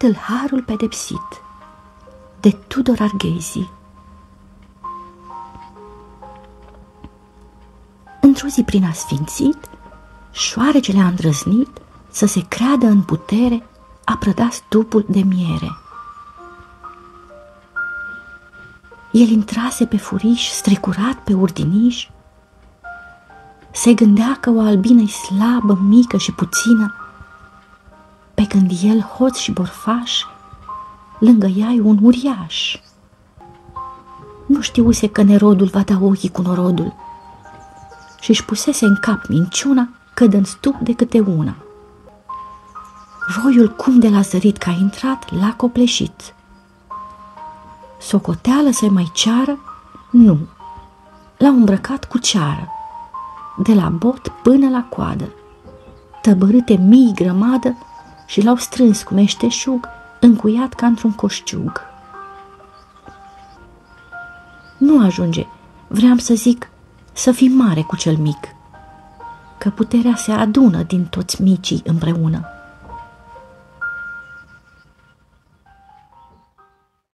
Tâlharul pedepsit de Tudor Arghezi Într-o zi prin asfințit, șoarecele a îndrăznit să se creadă în putere a prăda stupul de miere. El intrase pe furiș, strecurat pe urdiniș, se gândea că o albină slabă, mică și puțină, pe când el, hoț și borfaș, lângă ea e un uriaș. Nu știuse că nerodul va da ochii cu norodul și își pusese în cap minciuna că dă stup de câte una. Roiul cum de la zărit că a intrat, l-a copleșit. Socoteală să mai ceară? Nu. L-a îmbrăcat cu ceară, de la bot până la coadă. Tăbărâte mii grămadă și l-au strâns cu meșteșug, încuiat ca într-un coșciug. Nu ajunge, vreau să zic, să fii mare cu cel mic, că puterea se adună din toți micii împreună.